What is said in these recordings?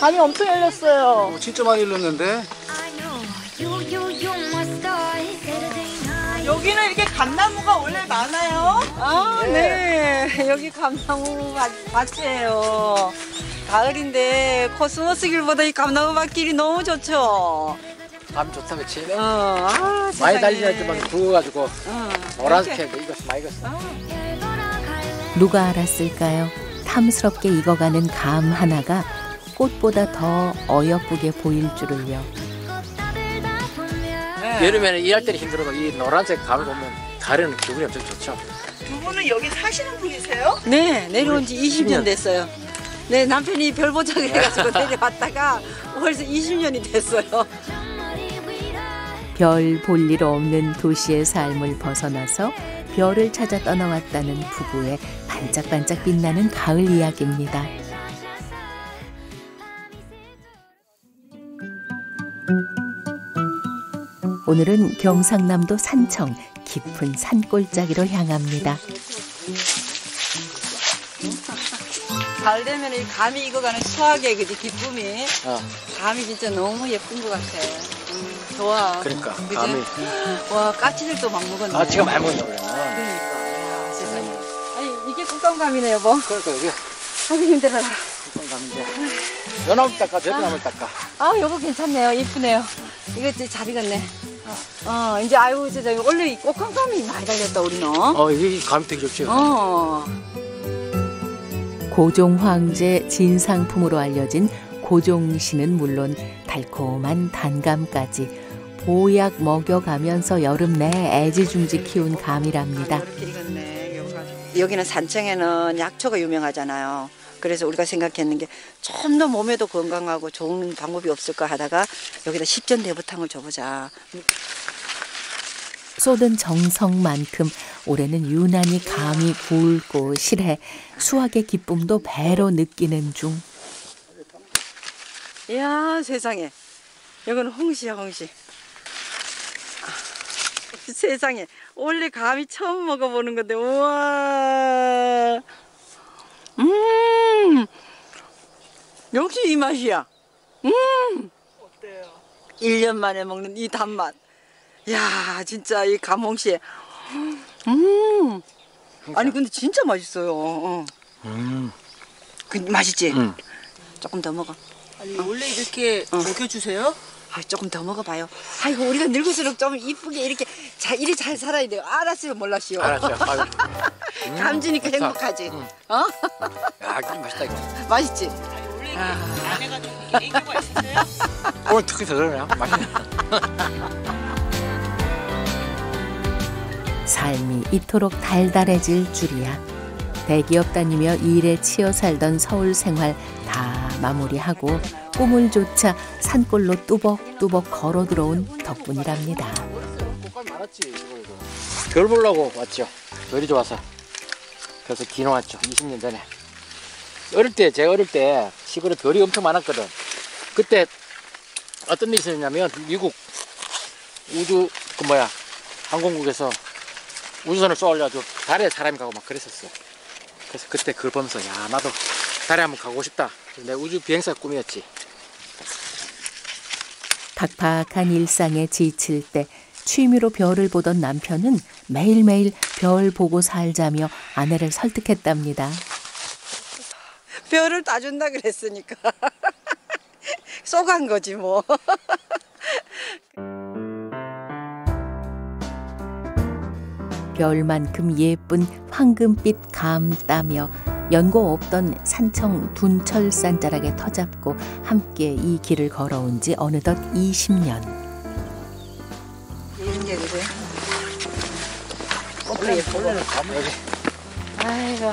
감이 엄청 열렸어요. 어, 진짜 많이 열렸는데 여기는 이렇게 감나무가 원래 많아요? 아, 네. 여기 감나무 밭- 밭이에요. 가을인데 코스모스 길보다 이 감나무 밭길이 너무 좋죠. 감 좋다 그치? 어, 아, 많이 세상에. 달리는 애들만 구워가지고 어, 이렇게. 익었어 많이 익었어 누가 알았을까요? 탐스럽게 익어가는 감 하나가 꽃보다 더 어여쁘게 보일 줄을요. 네. 여름에는 일할 때는 힘들어도 이 노란색 감을 보면 가을에는 기분이 엄청 좋죠 두 분은 여기 사시는 분이세요? 네, 내려온 지 20년 20년. 됐어요. 네, 남편이 별 보자고 해가지고 내려왔다가 벌써 20년이 됐어요. 별 볼 일 없는 도시의 삶을 벗어나서 별을 찾아 떠나왔다는 부부의 반짝반짝 빛나는 가을 이야기입니다. 오늘은 경상남도 산청 깊은 산골짜기로 향합니다. 가을 되면 이 감이 익어가는 수확의 그 기쁨이 어, 감이 진짜 너무 예쁜 것 같아. 음, 좋아. 그러니까 그지? 감이 와 까치들도 막 먹었네. 아 지금 많이 먹는다 그래 그러니까. 야, 세상에. 아니 이게 국감감이네 여보. 그러니까 여기 아주 힘들어라. 감인데 연나무 닦아 저나무 닦아 아 여보 괜찮네요. 이쁘네요. 이거 이제 잘 익었네. 어 이제 아유 진짜 원래 이 꽃감감이 많이 달렸다 우리는. 어 이게 감이 되게 좋지 어. 고종 황제 진상품으로 알려진 고종씨는 물론 달콤한 단감까지 보약 먹여가면서 여름 내 애지중지 키운 감이랍니다. 여기가. 여기는 산청에는 약초가 유명하잖아요. 그래서 우리가 생각했는 게 좀 더 몸에도 건강하고 좋은 방법이 없을까 하다가 여기다 십전 대부탕을 줘보자. 쏟은 정성만큼 올해는 유난히 감이 굵고 실해 수확의 기쁨도 배로 느끼는 중. 이야 세상에 여기는 홍시야 홍시 아, 세상에 원래 감이 처음 먹어보는 건데 우와 음. 역시 이 맛이야. 음. 어때요? 1년 만에 먹는 이 단맛. 야 진짜 이 감홍시 음. 아니 근데 진짜 맛있어요. 어. 음, 그 맛있지? 음. 조금 더 먹어. 아니 원래 이렇게 어. 먹여주세요? 아, 조금 더 먹어봐요. 아이고 우리가 늙을수록 좀 이쁘게 이렇게 잘 이리 잘 살아야 돼요. 알았어요, 몰랐어요. 알았어요 아유. 음, 감지니까 좋다. 행복하지. 음. 어? 야 이거 맛있다 이거 맛있지. 아니 원래 아. 아내가 좀 애교가 있으세요? 오늘 특히 더 그러냐 맛있네 삶이 이토록 달달해질 줄이야. 대기업 다니며 일에 치여 살던 서울 생활 다 마무리하고 꿈을 쫓아 산골로 뚜벅뚜벅 걸어 들어온 덕분이랍니다. 별 보려고 왔죠. 별이 좋아서. 그래서 기농 왔죠. 20년 전에. 어릴 때 제가 어릴 때 시골에 별이 엄청 많았거든. 그때 어떤 일이 있었냐면 미국 우주 그 뭐야 항공국에서 우주선을 쏘 올려가지고 달에 사람이 가고 막 그랬었어. 그래서 그때 그걸 보면서 야 나도 달에 한번 가고 싶다 내 우주 비행사 꿈이었지 팍팍한 일상에 지칠 때 취미로 별을 보던 남편은 매일매일 별 보고 살자며 아내를 설득했답니다. 별을 따준다 그랬으니까. 쏘간 거지 뭐. 별만큼 예쁜 황금빛 감 따며 연고 없던 산청 둔철 산 자락에 터잡고 함께 이 길을 걸어온 지 어느덧 20년. 이런 게 그래. 꽃도 예쁘고. 원래는 가면 여기 아이고.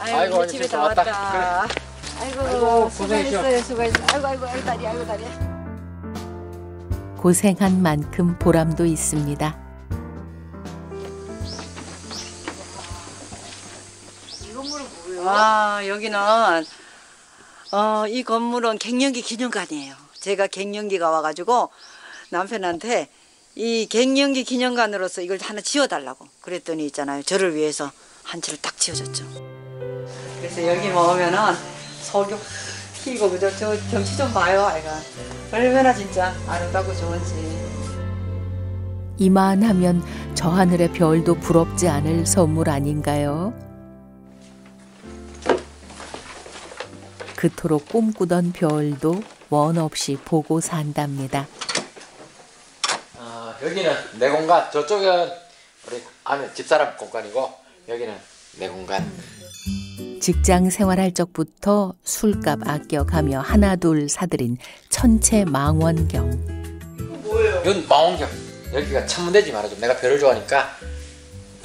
아이고, 아이고, 집에 다 왔다. 왔다. 아이고, 아이고, 수고했어요, 수고했어요. 아이고, 아이고, 아이고, 다리, 아이고, 다리. 고생한 만큼 보람도 있습니다. 와, 여기는, 어, 이 건물은 갱년기 기념관이에요. 제가 갱년기가 와가지고 남편한테 이 갱년기 기념관으로서 이걸 하나 지어달라고 그랬더니 있잖아요. 저를 위해서 한 채를 딱 지어줬죠. 그래서 여기 오면은 석유 피고 그저 저 경치 좀 봐요 아이가 얼마나 진짜 아름답고 좋은지 이만하면 저 하늘의 별도 부럽지 않을 선물 아닌가요? 그토록 꿈꾸던 별도 원 없이 보고 산답니다. 아, 여기는 내 공간, 저쪽은 우리 아내 집사람 공간이고 여기는 내 공간. 직장 생활할 적부터 술값 아껴가며 하나둘 사들인 천체 망원경. 뭐예요? 이건 망원경. 여기가 천문대지 말아줘. 내가 별을 좋아하니까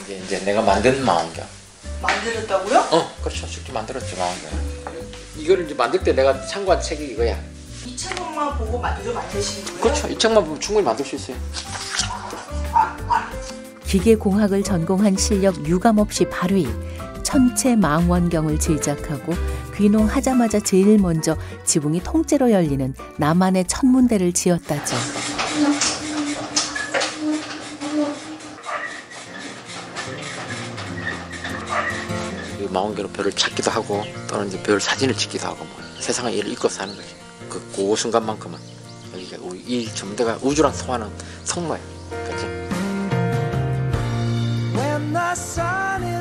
이게 이제 내가 만든 망원경. 만들었다고요? 어, 그렇죠. 직접 만들었지 망원경. 이거를 이제 만들 때 내가 참고한 책이 이거야. 이 책만 보고 만들어 만드시는 거예요? 그렇죠. 이 책만 보면 충분히 만들 수 있어요. 기계공학을 전공한 실력 유감없이 발휘. 천체 망원경을 제작하고 귀농하자마자 제일 먼저 지붕이 통째로 열리는 나만의 천문대를 지었다죠. 망원경으로 별을 찾기도 하고 또는 이제 별 사진을 찍기도 하고 뭐 세상의 일을 잊고 사는 거지. 그, 그 순간만큼은 여기가 우- 이 전대가 우주랑 통하는 통로야. 그렇지?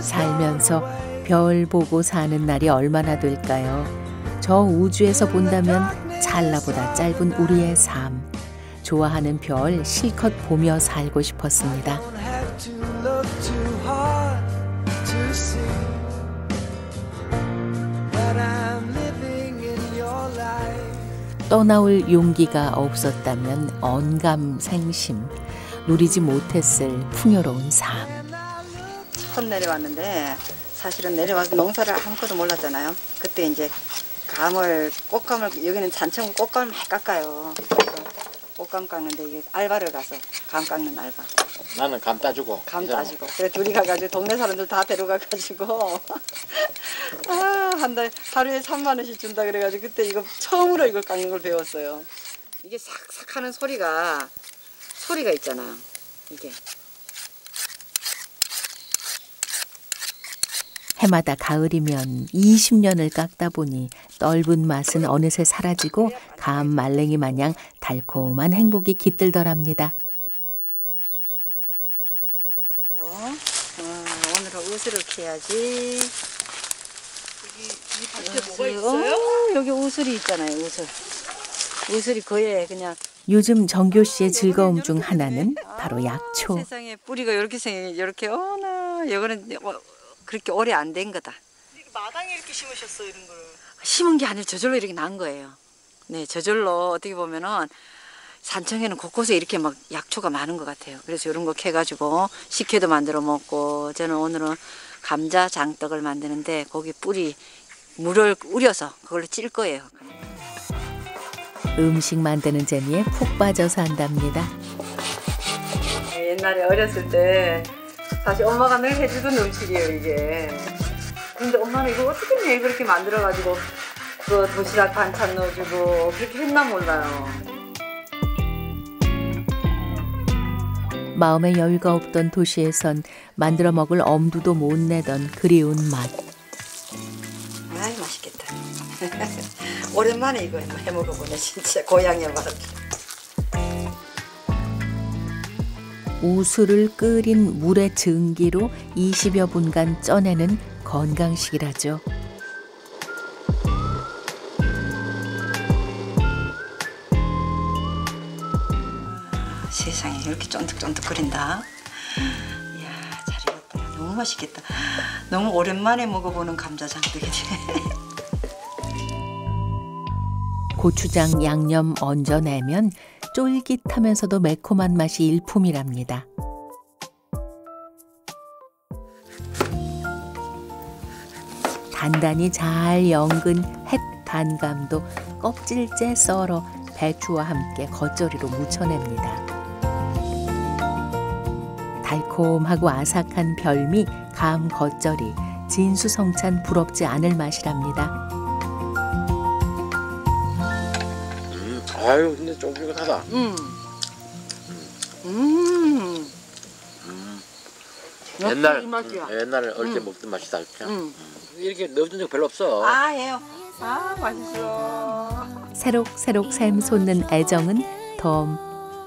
살면서 별 보고 사는 날이 얼마나 될까요? 저 우주에서 본다면 찰나보다 짧은 우리의 삶. 좋아하는 별 실컷 보며 살고 싶었습니다. 떠나올 용기가 없었다면 언감생심. 누리지 못했을 풍요로운 삶. 처음 내려왔는데 사실은 내려와서 농사를 아무것도 몰랐잖아요. 그때 이제 감을 꽃감을 여기는 잔청으로 꽃감을 많이 깎아요. 꽃감 깎는데 이게 알바를 가서 감 깎는 알바. 나는 감 따주고 감 따지고 그래 둘이 가가지고 동네 사람들 다 데려가가지고 아 한 달 하루에 3만 원씩 준다 그래가지고 그때 이거 처음으로 이걸 깎는 걸 배웠어요. 이게 삭삭 하는 소리가 소리가 있잖아요. 이게 해마다 가을이면 20년을 깎다 보니 떫은 맛은 어느새 사라지고 감 말랭이 마냥 달콤한 행복이 깃들더랍니다. 어, 어, 오늘은 우수를 캐야지. 이 밭에 뭐가. 있어요? 어, 여기 우슬이 있잖아요. 우슬. 우슬이 거에 그냥 요즘 정교 씨의 즐거움 중 하나는 바로 아, 약초. 세상에 뿌리가 이렇게 생겨 이렇게 어나 이거는 어, 그렇게 오래 안 된 거다. 마당에 이렇게 심으셨어 이런 거를. 심은 게 아니라 저절로 이렇게 난 거예요. 네, 저절로 어떻게 보면은 산청에는 곳곳에 이렇게 막 약초가 많은 것 같아요. 그래서 이런 거 캐가지고 식혜도 만들어 먹고 저는 오늘은 감자 장떡을 만드는데 거기 뿌리 물을 우려서 그걸로 찔 거예요. 음식 만드는 재미에 푹 빠져 산답니다. 옛날에 어렸을 때 사실 엄마가 늘 해주던 음식이에요 이게. 근데 엄마는 이거 어떻게 매일 그렇게 만들어가지고 그 도시락 반찬 넣어주고 그렇게 했나 몰라요. 마음에 여유가 없던 도시에선 만들어 먹을 엄두도 못 내던 그리운 맛. 맛있겠다. 오랜만에 이거 해 먹어보네 진짜 고향의 맛. 우수를 끓인 물의 증기로 20여 분간 쪄내는 건강식이라죠. 세상에 이렇게 쫀득쫀득 끓인다. 이야 잘 익었다. 너무 맛있겠다. 너무 오랜만에 먹어보는 감자장떡이지. 고추장 양념 얹어 내면 쫄깃하면서도 매콤한 맛이 일품이랍니다. 단단히 잘 연근 햇 단감도 껍질째 썰어 배추와 함께 겉절이로 무쳐냅니다. 달콤하고 아삭한 별미 감 겉절이 진수성찬 부럽지 않을 맛이랍니다. 아유 근데 쫄깃하다. 음. 음. 역시 옛날 이 맛이야. 음, 옛날에 어릴 때 음. 먹던 맛이다. 그냥. 음. 이렇게 넣어준 적 별로 없어. 아 해요. 아 맛있어. 새록새록 샘 솟는 애정은 더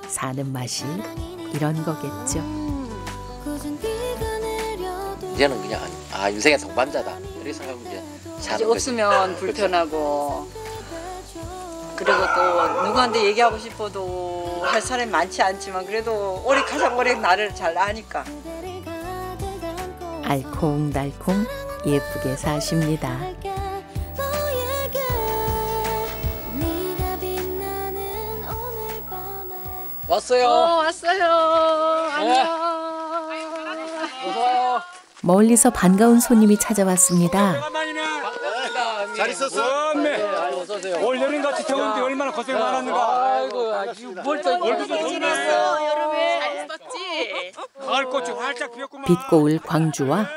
사는 맛이 이런 거겠죠. 이제는 그냥 아 인생의 동반자다 이렇게 생각하면 이제 이제 사는 거지. 없으면 불편하고 그리고 또 누구한테 얘기하고 싶어도 할 사람이 많지 않지만 그래도 오래 가장 오래 나를 잘 아니까 알콩달콩 예쁘게 사십니다. 왔어요. 왔어요. 안녕. 어서 와요. 멀리서 반가운 손님이 찾아왔습니다. 잘 있었어? 엄매 아유, 어서 오세요. 올 여름 같이 더운데 얼마나 고생 많았는가 아이고, 뭘또 얼굴도 지냈어 여름에 가을꽃이 활짝 피었구만 빛고 울 광주와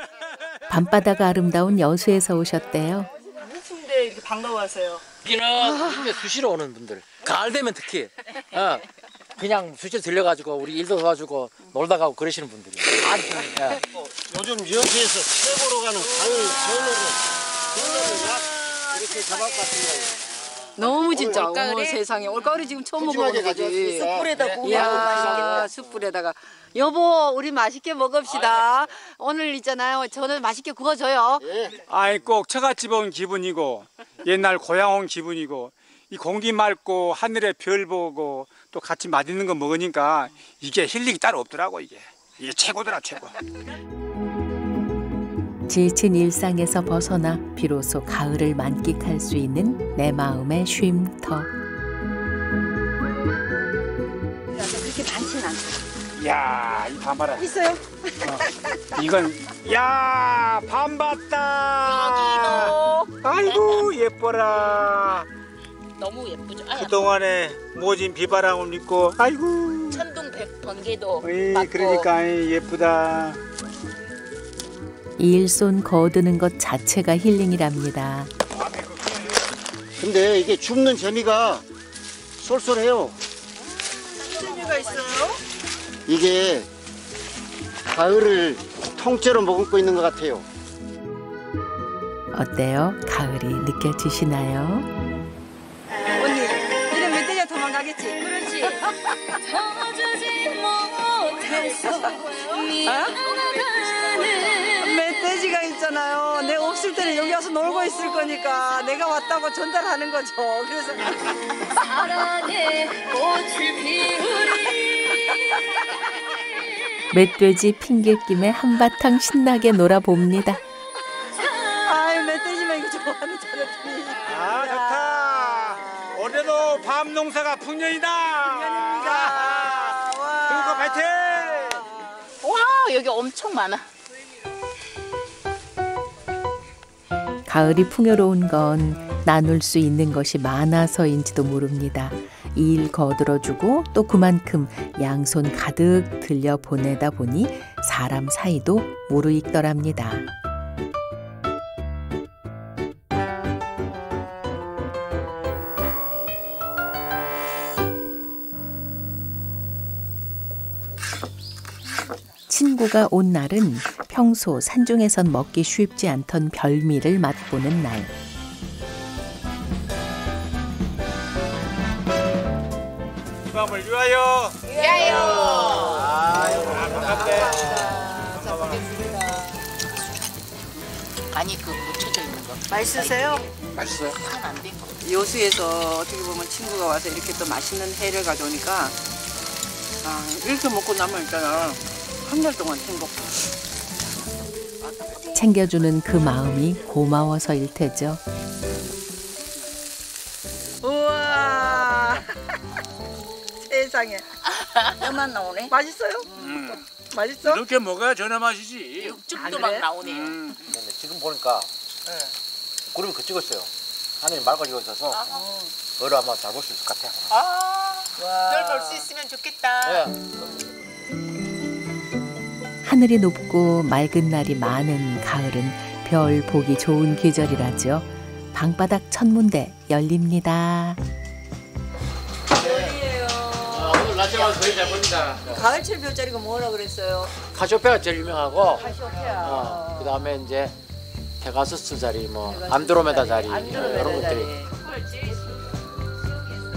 밤바다가 아름다운 여수에서 오셨대요. 무슨데 이렇게 반가워하세요? 여기는 수시로 오는 분들 가을 되면 특히 어, 그냥 수시로 들려가지고 우리 일도 도와주고 놀다 가고 그러시는 분들이 예. 요즘 여수에서 최고로 가는 가을 전어를 약 이렇게 잡아갖고 왔습니다. 너무 진짜. 어머 세상에. 올가을이 지금 처음 먹어보는 거지 숯불에다 구워 이야 숯불에다가. 여보 우리 맛있게 먹읍시다. 오늘 있잖아요. 저는 맛있게 구워줘요. 아이 꼭 처갓집 온 기분이고 옛날 고향 온 기분이고 이 공기 맑고 하늘에 별 보고 또 같이 맛있는 거 먹으니까 이게 힐링이 따로 없더라고 이게. 이게 최고더라 최고 지친 일상에서 벗어나 비로소 가을을 만끽할 수 있는 내 마음의 쉼터. 그렇게 많진 않아 이야 이 밤바라 있어요? 이건 야 밤봤다. 아이고 예뻐라. 너무 예쁘죠. 아, 그동안에 모진 비바람을 입고 아이고. 천둥 백 번개도 에이, 맞고. 그러니까 에이, 예쁘다 일손 거두는 것 자체가 힐링이랍니다. 근데 이게 줍는 재미가 쏠쏠해요. 재미가 있어요? 이게 가을을 통째로 머금고 있는 것 같아요. 어때요? 가을이 느껴지시나요? 언니 이런 멧돼지가 도망가겠지 그렇지 멧돼지가 있잖아요. 내가 없을 때는 여기 와서 놀고 있을 거니까 내가 왔다고 전달하는 거죠. 그래서 멧돼지 핑계김에 한바탕 신나게 놀아봅니다. 아유 멧돼지만 이거 좋아하는 저랬더니 아 좋다. 올해도 밤 농사가 풍년이다. 아, 와. 그리고 파이팅! 와 여기 엄청 많아. 가을이 풍요로운 건 나눌 수 있는 것이 많아서인지도 모릅니다. 일 거들어주고 또 그만큼 양손 가득 들려 보내다 보니 사람 사이도 무르익더랍니다. 친구가 온 날은 평소 산중에선 먹기 쉽지 않던 별미를 맛보는 날. 수감을 위하여 아니 그 묻혀져 있는 거. 맛있으세요? 맛있어요? 한안된 거. 여수에서 어떻게 보면 친구가 와서 이렇게 또 맛있는 회를 가져오니까 아, 이렇게 먹고 나면 있잖아 한 달 동안 행복해 챙겨주는 그 마음이 고마워서일 테죠. 우와 세상에 뼈만 나오네 맛있어요? 맛있어? 이렇게 먹어야 전화 맛이지 육즙도 아, 막 그래? 나오네. 근데 지금 보니까 구름이 그치고 있어요. 하늘이 맑아지고 있어서 너를 아마 잘 볼 수 있을 것 같아요. 널볼수 있으면 좋겠다. 네. 하늘이 높고 맑은 날이 많은 가을은 별 보기 좋은 계절이라죠. 방바닥 천문대 열립니다. 오늘 잘. 가을철 별자리가 뭐라 그랬어요? 카시오페아가 제일 유명하고 카시오페아 어, 그 다음에 이제 페가수스 자리, 뭐 안드로메다 자리 이런 것들이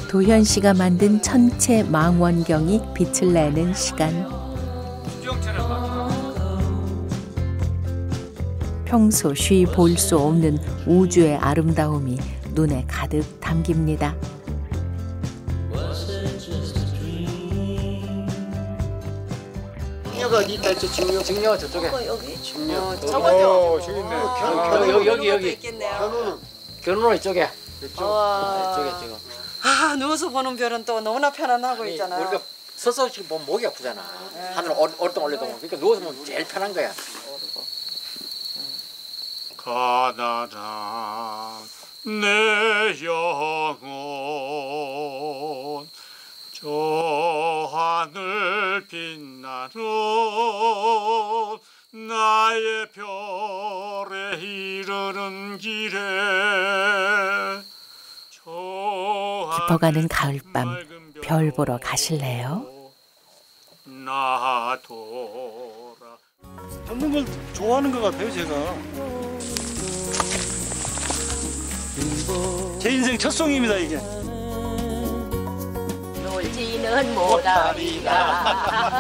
도현 씨가 만든 천체 망원경이 빛을 내는 시간. 평소 쉬 볼 수 없는 우주의 아름다움이 눈에 가득 담깁니다. 직녀가 어디 있다 했죠? 직녀. 직녀가 저쪽에. 여기? 직녀. 어, 저기 있네. 여기 여기 여기 여기. 있겠네요. 견우로 이쪽에. 와. 이쪽에 지금. 아 누워서 보는 별은 또 너무나 편안하고 아니, 있잖아. 우리가 서서 지금 보면 목이 아프잖아. 하늘 얼- 얼덩 얼레덩. 그러니까 누워서 보면 제일 편한 거야. 가나라 내 영혼 저 하늘 빛나는 나의 별에 이르는 길에 저 깊어가는 가을밤 별 보러 가실래요? 나 돌아 걷는 걸 좋아하는 것 같아요, 제가. 제 인생 첫 송입니다, 이게. 놀지는 못하리라.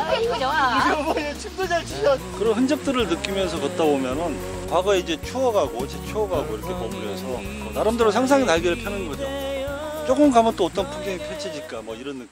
아이고 좋아. 그런 흔적들을 느끼면서 걷다 보면은 과거에 이제 추억하고 제 추억하고 이렇게 버무려서 뭐 나름대로 상상의 날개를 펴는 거죠. 조금 가면 또 어떤 풍경이 펼쳐질까 뭐 이런 느낌.